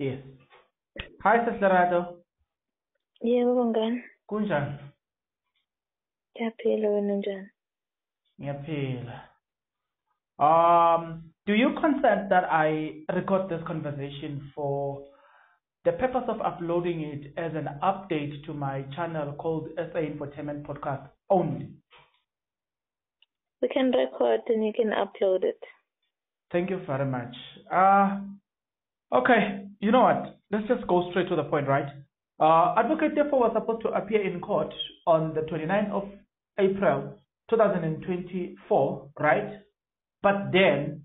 Yes. Hi Sislerato. Yebo bangani. Kunjani? Ngiyaphila wena njani? Ngiyaphila. Um, do you consent that I record this conversation for the purpose of uploading it as an update to my channel called SA Infotainment Podcast only? We can record and you can upload it. Thank you very much. Uh, okay, you know what? Let's just go straight to the point, right? Uh, Advocate Teffo was supposed to appear in court on the 29th of April 2024, right? But then,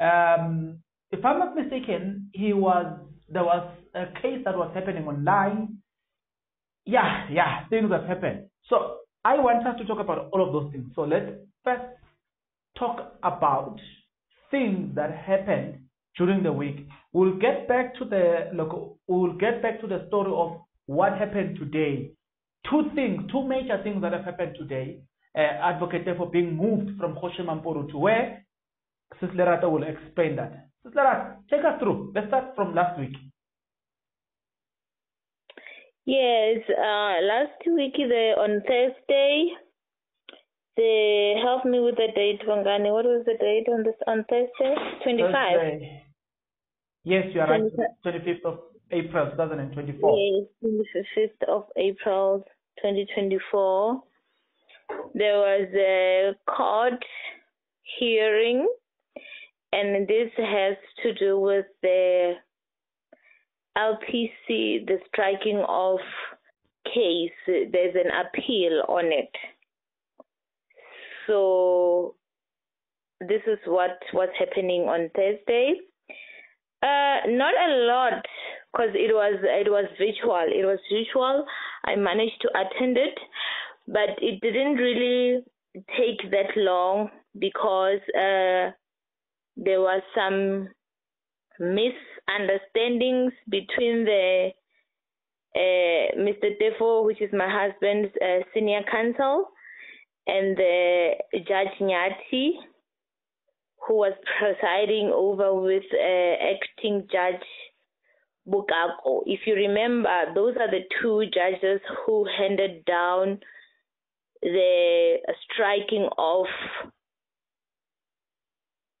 um, if I'm not mistaken, he was there was a case that was happening online. Yeah, yeah, things have happened. So I want us to talk about all of those things. So let's first talk about things that happened during the week. We'll get back to the local. We'll get back to the story of what happened today. Two things, two major things that have happened today. Uh, advocate for being moved from Mampuru to where? Sislerata will explain that. Sislerata, take us through. Let's start from last week. Yes, uh, last week the, on Thursday, they helped me with the date, Bongani. What was the date on this on Thursday? Twenty five. Yes, you are right. Twenty fifth of April, two thousand and twenty four. Yes, twenty fifth of April, twenty twenty four. There was a court hearing, and this has to do with the LPC, the striking off case. There's an appeal on it. So this is what was happening on Thursday. Uh, not a lot because it was it was virtual. It was virtual. I managed to attend it, but it didn't really take that long because uh, there was some misunderstandings between the uh, Mr. Defo, which is my husband's uh, senior counsel, and the Judge Nyati, who was presiding over with uh, acting Judge Bukako. If you remember, those are the two judges who handed down the striking off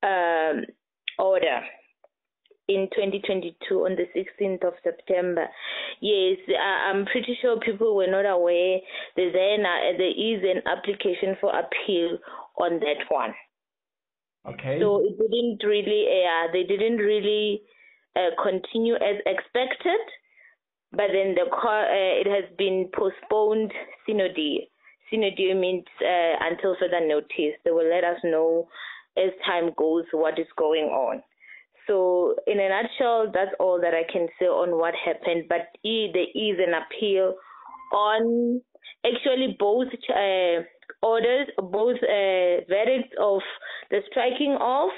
um, order in 2022 on the 16th of September. Yes, I'm pretty sure people were not aware that there is an application for appeal on that one. Okay. So it didn't really, they didn't really uh, continue as expected, but then the uh, it has been postponed sine die. Synody means uh, until further notice. They will let us know as time goes what is going on. So, in a nutshell, that's all that I can say on what happened. But there is an appeal on actually both uh, orders, both uh, verdicts of the striking off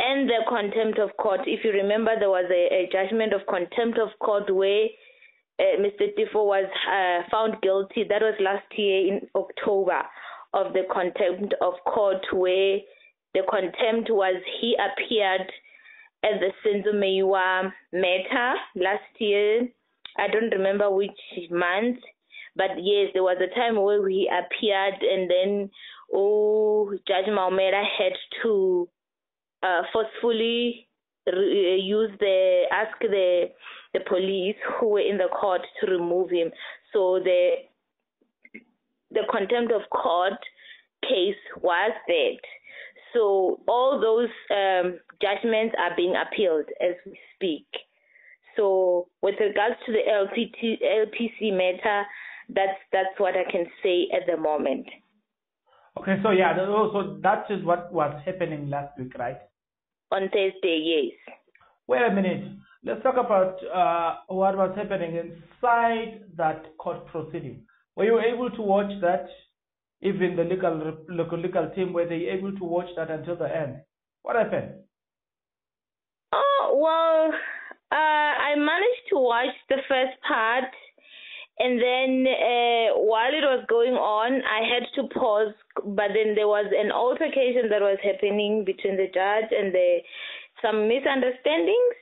and the contempt of court. If you remember, there was a, a judgment of contempt of court where uh, Mr. Teffo was uh, found guilty. That was last year in October of the contempt of court where the contempt was he appeared at the Senzo Meyiwa matter last year. I don't remember which month, but yes, there was a time where he appeared, and then oh, Judge Maumela had to uh, forcefully re- use the ask the the police who were in the court to remove him. So the the contempt of court case was that. So all those um, judgments are being appealed as we speak. So with regards to the LPT, LPC matter, that's that's what I can say at the moment. Okay, so yeah, so that is what was happening last week, right? On Thursday, yes. Wait a minute. Let's talk about uh, what was happening inside that court proceeding. Were you able to watch that? Even the legal local legal team were they able to watch that until the end? What happened? Oh well, uh, I managed to watch the first part, and then uh, while it was going on, I had to pause. But then there was an altercation that was happening between the judge and the some misunderstandings.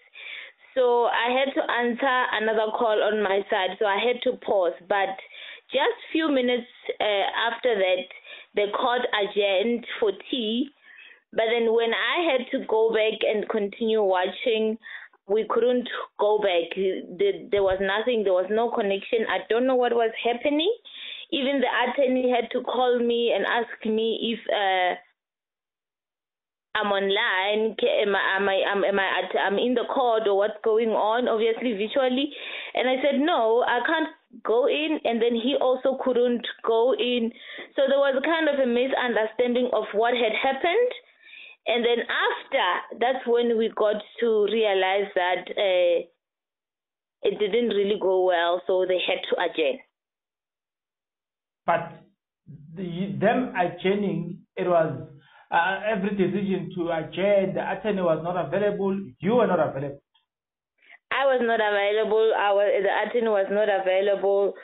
So I had to answer another call on my side, so I had to pause. But just few minutes uh, after that, the court adjourned for tea. But then when I had to go back and continue watching, we couldn't go back. There was nothing. There was no connection. I don't know what was happening. Even the attorney had to call me and ask me if. Uh, I'm online. Am I, am I, am, I at, I'm in the court or what's going on, obviously visually. And I said, no, I can't go in. And then he also couldn't go in. So there was a kind of a misunderstanding of what had happened. And then after, that's when we got to realize that uh, it didn't really go well. So they had to adjourn. But the, them adjourning, it was uh, every decision to adjourn, the attorney was not available, you were not available. I was not available. I was, the attorney was not available.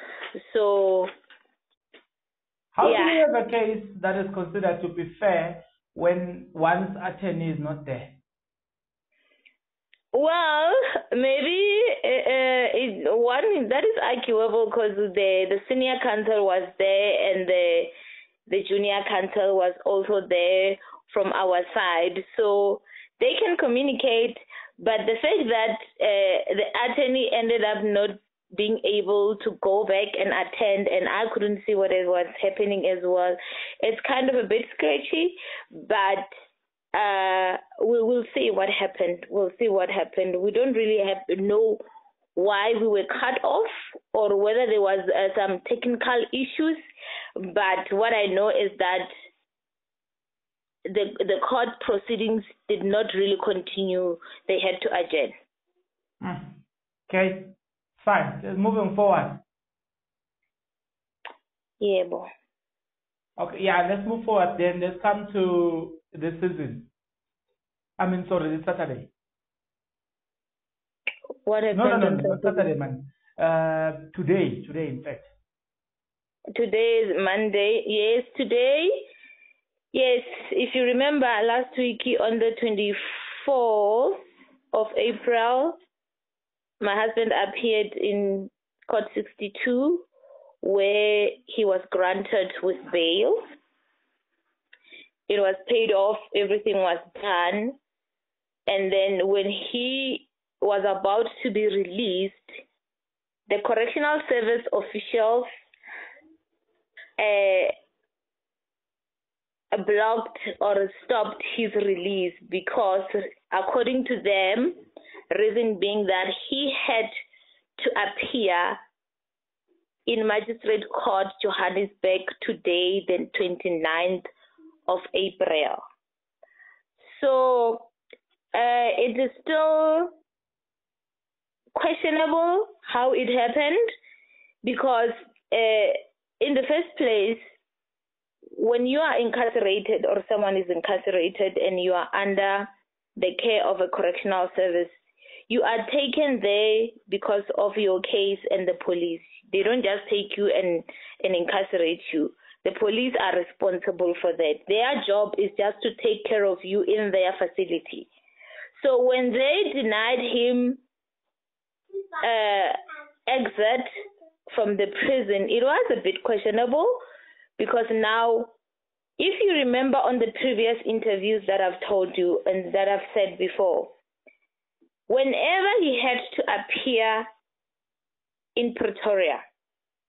So, how yeah. do you have a case that is considered to be fair when one's attorney is not there? Well, maybe uh, it, one that is arguable because the the senior counsel was there and the the junior counsel was also there from our side. So they can communicate, but the fact that uh, the attorney ended up not being able to go back and attend and I couldn't see what it was happening as well. It's kind of a bit sketchy, but uh, we will see what happened. We'll see what happened. We don't really have know why we were cut off or whether there was uh, some technical issues. But what I know is that the the court proceedings did not really continue. They had to adjourn. Mm. Okay, fine. Just moving forward. Yeah, boy. Okay, yeah. Let's move forward. Then let's come to the season. I mean, sorry, this Saturday. What no, no, no, no, Saturday, man. Uh, today, today, in fact. Today is Monday. Yes, today. Yes, if you remember last week on the 24th of April, my husband appeared in Court 62 where he was granted with bail. It was paid off, everything was done. And then when he was about to be released, the correctional service officials uh, blocked or stopped his release because, according to them, reason being that he had to appear in Magistrate Court Johannesburg today, the 29th of April. So uh, it is still questionable how it happened because uh, in the first place when you are incarcerated or someone is incarcerated and you are under the care of a correctional service you are taken there because of your case and the police. They don't just take you and and incarcerate you. The police are responsible for that. Their job is just to take care of you in their facility. So when they denied him uh, exit from the prison, it was a bit questionable because now, if you remember on the previous interviews that I've told you and that I've said before, whenever he had to appear in Pretoria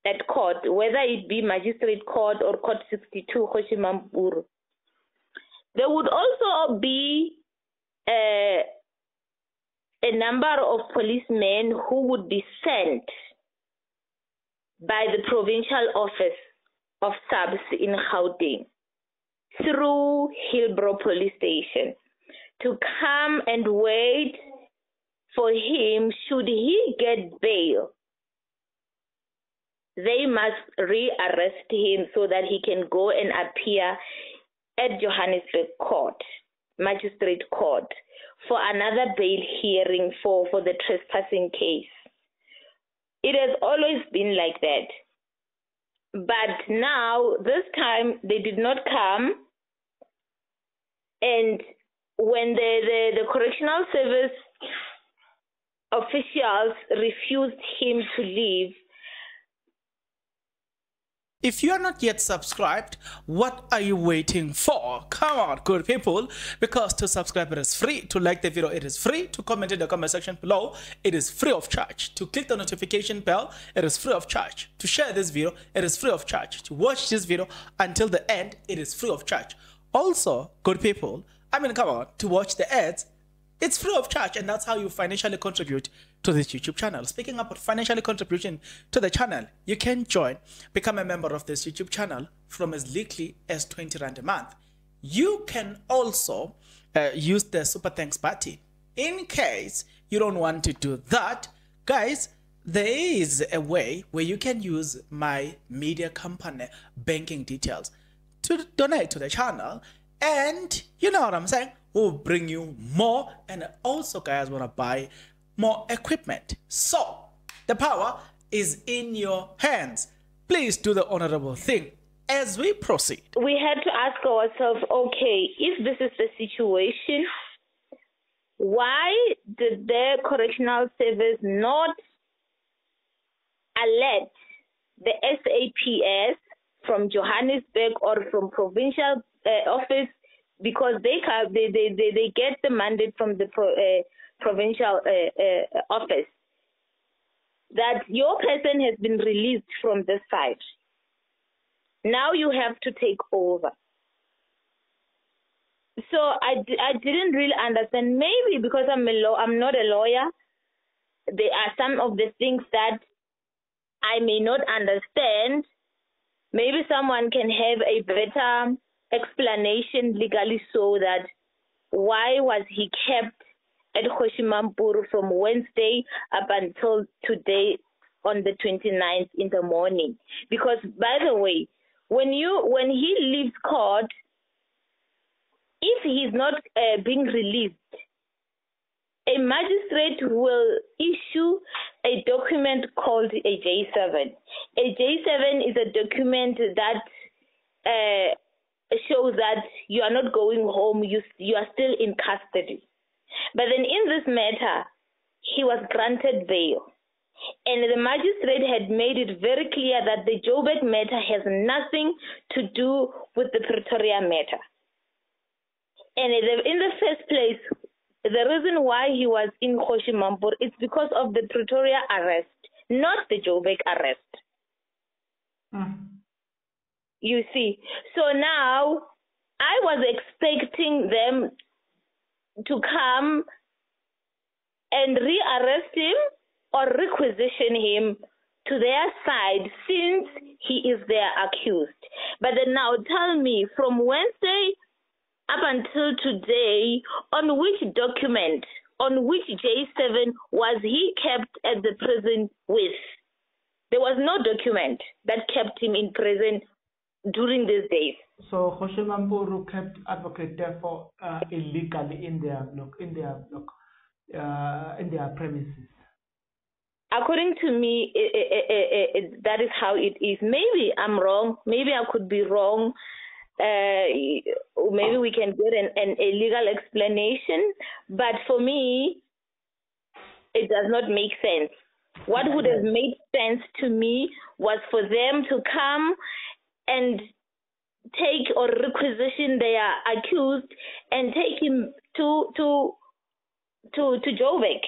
at court, whether it be magistrate court or court 62, Kgoshi Mampuru, there would also be a a number of policemen who would be sent by the provincial office of SAPS in Gauteng through Hillbrow police station to come and wait for him should he get bail they must rearrest him so that he can go and appear at Johannesburg court magistrate court for another bail hearing for, for the trespassing case. It has always been like that. But now, this time, they did not come. And when the, the, the correctional service officials refused him to leave if you are not yet subscribed, what are you waiting for? Come on, good people. Because to subscribe, it is free. To like the video, it is free. To comment in the comment section below, it is free of charge. To click the notification bell, it is free of charge. To share this video, it is free of charge. To watch this video until the end, it is free of charge. Also, good people, I mean, come on, to watch the ads, it's free of charge, and that's how you financially contribute to this YouTube channel. Speaking about financially contribution to the channel, you can join, become a member of this YouTube channel from as little as 20 Rand a month. You can also uh, use the super thanks button. In case you don't want to do that, guys, there is a way where you can use my media company banking details to donate to the channel. And you know what I'm saying? Will bring you more and also guys want to buy more equipment. So the power is in your hands. Please do the honorable thing as we proceed. We had to ask ourselves okay if this is the situation why did the correctional service not alert the SAPS from Johannesburg or from provincial uh, office because they they they they, they get the mandate from the pro, uh, provincial uh, uh, office that your person has been released from this site. Now you have to take over. So I, I didn't really understand. Maybe because I'm a law, I'm not a lawyer. There are some of the things that I may not understand. Maybe someone can have a better explanation legally so that why was he kept at Kgoshi Mampuru from Wednesday up until today on the 29th in the morning. Because by the way, when you when he leaves court, if he's not uh, being released, a magistrate will issue a document called a J7. A J7 is a document that uh, shows that you are not going home, you, you are still in custody. But then in this matter, he was granted bail. And the magistrate had made it very clear that the Joburg matter has nothing to do with the Pretoria matter. And in the first place, the reason why he was in Kgoshi Mampuru is because of the Pretoria arrest, not the Joburg arrest. Mm. You see, so now I was expecting them to come and rearrest him or requisition him to their side since he is their accused. But then now tell me from Wednesday up until today, on which document, on which J7 was he kept at the prison with? There was no document that kept him in prison during these days. So Kgoshi Mampuru kept advocate Teffo uh, illegally in their look in their look uh, in their premises. According to me, it, it, it, that is how it is. Maybe I'm wrong. Maybe I could be wrong. Uh, maybe we can get an, an, a legal explanation. But for me, it does not make sense. What would have made sense to me was for them to come and take or requisition their accused and take him to to to to Joburg.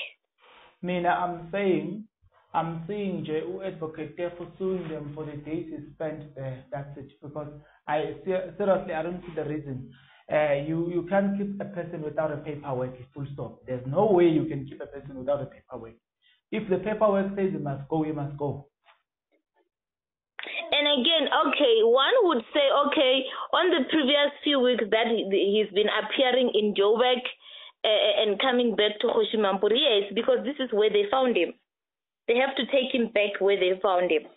Mina, I'm saying, I'm seeing J advocate there suing them for the days he spent there. That's it. Because I seriously, I don't see the reason. Uh, you you can't keep a person without a paperwork. Full stop. There's no way you can keep a person without a paperwork. If the paperwork says he must go, he must go. And again, okay, one would say, okay, on the previous few weeks that he's been appearing in Joburg uh, and coming back to Kgoshi Mampuru, yes, because this is where they found him. They have to take him back where they found him.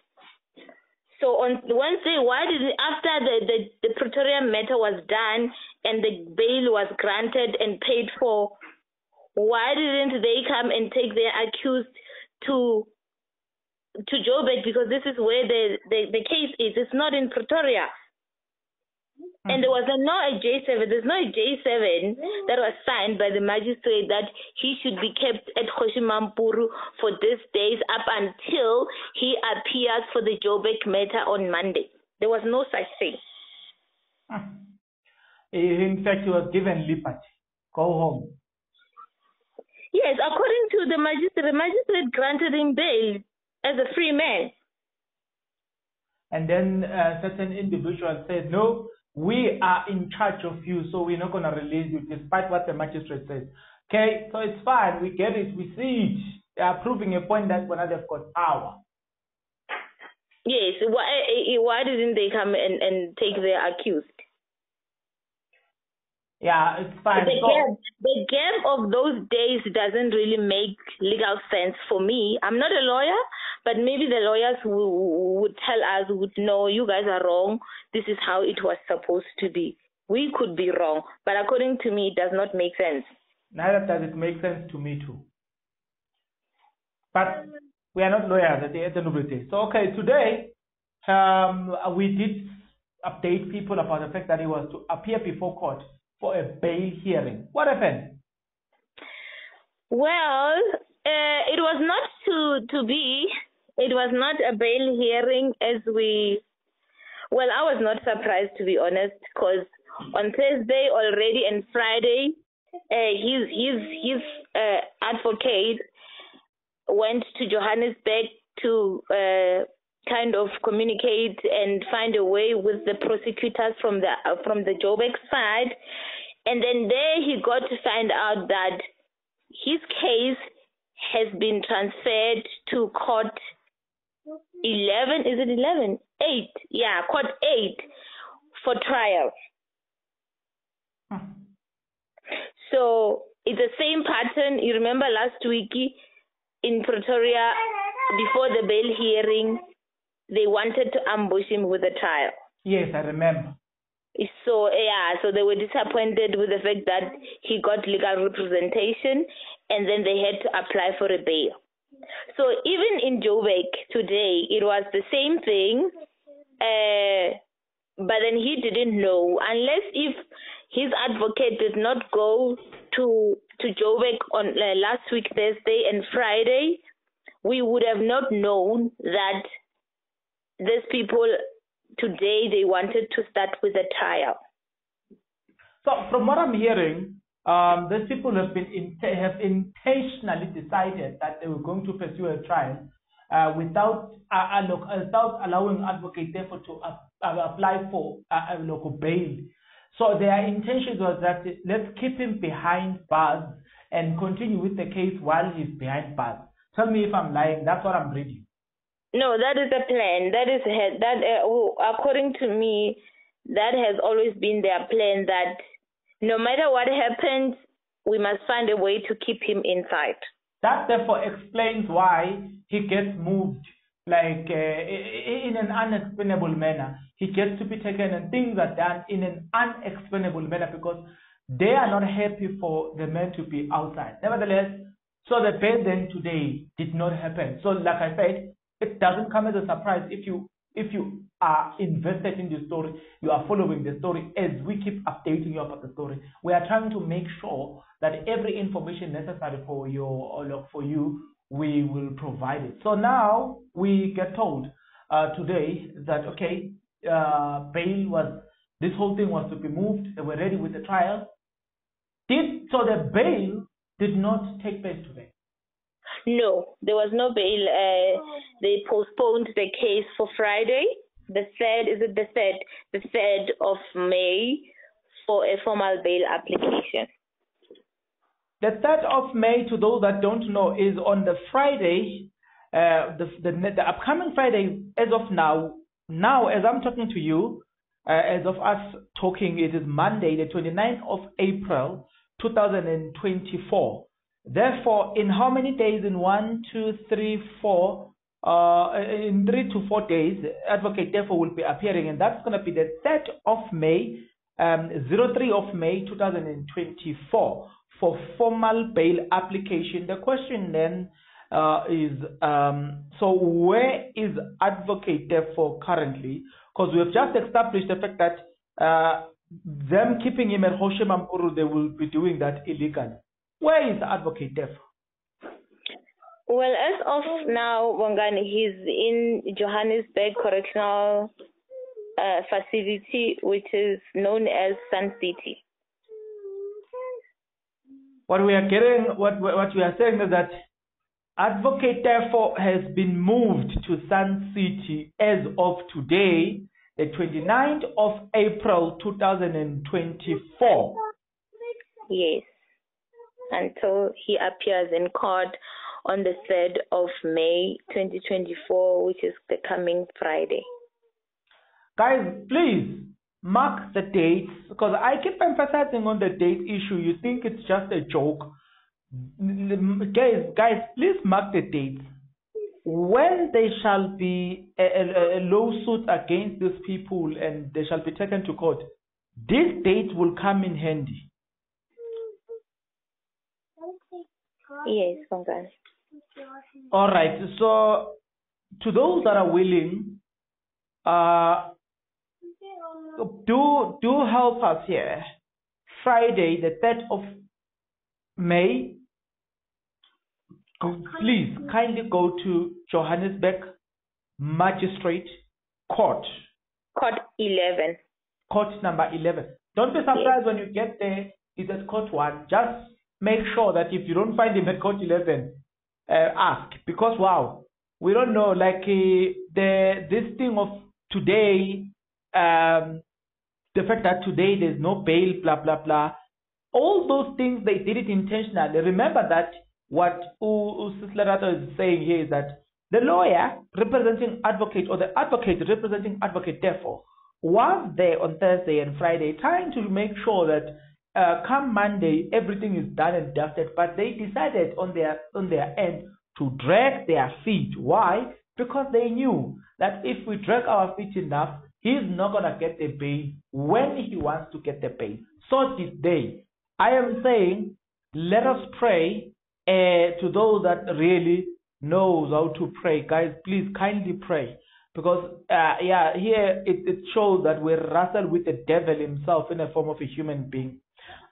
So on Wednesday, why did after the, the, the Pretoria matter was done and the bail was granted and paid for, why didn't they come and take their accused to to Joburg because this is where the, the, the case is. It's not in Pretoria. Hmm. And there was a, no a J7, there's no a J7 that was signed by the magistrate that he should be kept at Kgoshi-Mampuru for these days up until he appears for the Joburg matter on Monday. There was no such thing. Hmm. Eh, in fact, he was given liberty. Go home. Yes, according to the magistrate, the magistrate granted him bail as a free man. And then uh, certain individuals said, no, we are in charge of you, so we're not going to release you, despite what the magistrate says. Okay, so it's fine. We get it. We see it. They are proving a point that when they've got power. Yes. Why, eh, why didn't they come and, and take the accused? Yeah, it's fine. The, so, gap, the gap of those days doesn't really make legal sense for me. I'm not a lawyer, but maybe the lawyers who would tell us would know you guys are wrong. This is how it was supposed to be. We could be wrong, but according to me, it does not make sense. Neither does it make sense to me too. But we are not lawyers at the end of the day. So okay, today um, we did update people about the fact that he was to appear before court for a bail hearing. What happened? Well, uh, it was not to to be. It was not a bail hearing as we. Well, I was not surprised to be honest, because on Thursday already and Friday, uh, his his his uh, advocate went to Johannesburg to uh, kind of communicate and find a way with the prosecutors from the uh, from the Joburg side, and then there he got to find out that his case has been transferred to court 11 is it 11 8 yeah court 8 for trial Hmm. so it's the same pattern you remember last week in Pretoria before the bail hearing they wanted to ambush him with a trial. Yes, I remember. So yeah, so they were disappointed with the fact that he got legal representation, and then they had to apply for a bail. So even in Joburg today, it was the same thing, uh, but then he didn't know unless if his advocate did not go to to Joburg on uh, last week Thursday and Friday, we would have not known that these people today they wanted to start with a trial. So from what I'm hearing, um, these people have been in, have intentionally decided that they were going to pursue a trial uh, without uh, without allowing advocate Teffo to apply for a local bail. So their intention was that let's keep him behind bars and continue with the case while he's behind bars. Tell me if I'm lying. That's what I'm reading. No, that is the plan. That is that. Uh, according to me, that has always been their plan. That no matter what happens, we must find a way to keep him inside. That therefore explains why he gets moved like uh, in an unexplainable manner. He gets to be taken and things are done in an unexplainable manner because they are not happy for the man to be outside. Nevertheless, so the bail then today did not happen. So like I said, it doesn't come as a surprise if you if you are invested in the story, you are following the story as we keep updating you about the story. We are trying to make sure that every information necessary for your or for you, we will provide it. So now we get told uh, today that okay, uh, bail was this whole thing was to be moved. They were ready with the trial. Did so the bail did not take place today. No, there was no bail. Uh, they postponed the case for Friday. The third is it the third, the third of May, for a formal bail application. The third of May, to those that don't know, is on the Friday, uh, the, the the upcoming Friday. As of now, now as I'm talking to you, uh, as of us talking, it is Monday, the 29th of April, 2024. Therefore, in how many days? In one, two, three, four, uh, in three to four days, advocate Teffo will be appearing, and that's going to be the 3rd of May, um, 03 of May 2024 for formal bail application. The question then uh, is, um, so where is advocate Teffo currently? Because we have just established the fact that uh, them keeping him at Kgoshi Mampuru, they will be doing that illegally. Where is the advocate there? Well, as of now, Bongani, he's in Johannesburg Correctional uh, Facility, which is known as Sun City. What we are getting, what what we are saying is that advocate Teffo has been moved to Sun City as of today, the 29th of April 2024. Yes, until he appears in court on the 3rd of May 2024, which is the coming Friday. Guys, please mark the dates because I keep emphasizing on the date issue. You think it's just a joke. Guys, guys, please mark the dates. When there shall be a, a, a lawsuit against these people and they shall be taken to court, this date will come in handy. Yes, Bongani. All right. So, to those that are willing, uh, do do help us here. Friday, the third of May. Please kindly go to Johannesburg Magistrate Court. Court 11. Court number 11. Don't be surprised when you get there. It's at court one. Just make sure that if you don't find him at court 11, uh, ask because wow, we don't know. Like uh, the this thing of today, um, the fact that today there's no bail, blah blah blah. All those things they did it intentionally. Remember that what Usislerato is saying here is that the lawyer representing advocate or the advocate representing advocate Teffo was there on Thursday and Friday trying to make sure that uh, come Monday, everything is done and dusted, but they decided on their on their end to drag their feet. Why? Because they knew that if we drag our feet enough, he's not gonna get the bail when he wants to get the bail. So did they. I am saying, let us pray uh, to those that really knows how to pray. Guys, please kindly pray. Because uh, yeah, here it, it shows that we wrestle with the devil himself in the form of a human being.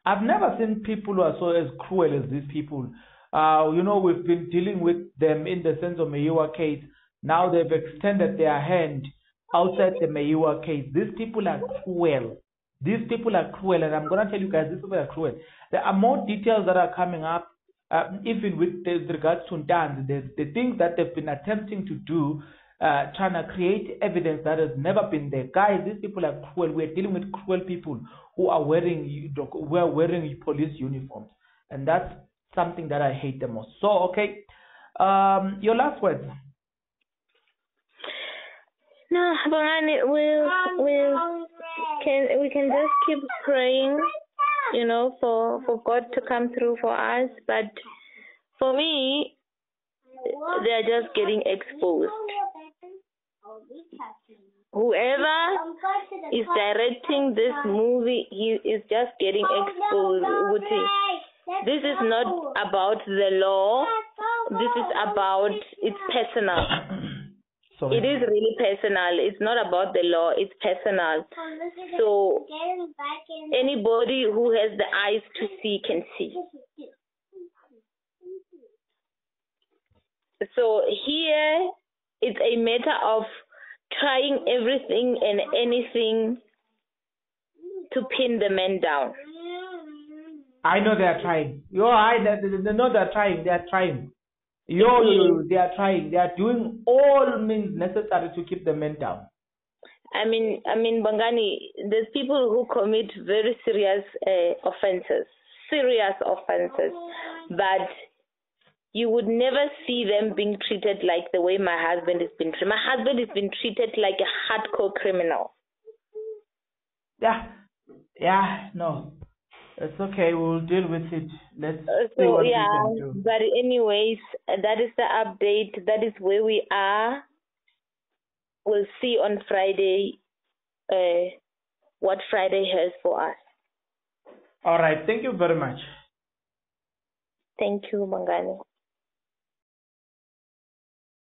I've never seen people who are so as cruel as these people. Uh, you know, we've been dealing with them in the Senzo Meyiwa case. Now they've extended their hand outside the Meyiwa case. These people are cruel. These people are cruel, and I'm going to tell you guys, these people are cruel. There are more details that are coming up, uh, even with regards to Ntanzi, the, the things that they've been attempting to do, uh, trying to create evidence that has never been there. Guys, these people are cruel. We're dealing with cruel people who are wearing who are wearing police uniforms, and that's something that I hate the most. So, okay, um, your last words. No, Barani, we'll, we'll can we can just keep praying, you know, for for God to come through for us. But for me, they're just getting exposed. Whoever is directing this movie, he is just getting exposed. This is not about the law. This is about it's personal. It is really personal. It's not about the law. It's personal. So anybody who has the eyes to see can see. So here it's a matter of trying everything and anything to pin the men down. I know they are trying. You I they, know they are trying. They are trying. Mm-hmm. they are trying. They are doing all means necessary to keep the men down. I mean, I mean, Bongani, there's people who commit very serious uh, offenses, serious offenses, but you would never see them being treated like the way my husband has been treated. My husband has been treated like a hardcore criminal. Yeah, yeah, no, it's okay. We'll deal with it. Let's uh, see so what yeah, we can do. but anyways, that is the update. That is where we are. We'll see on Friday uh, what Friday has for us. All right. Thank you very much. Thank you, Mangani.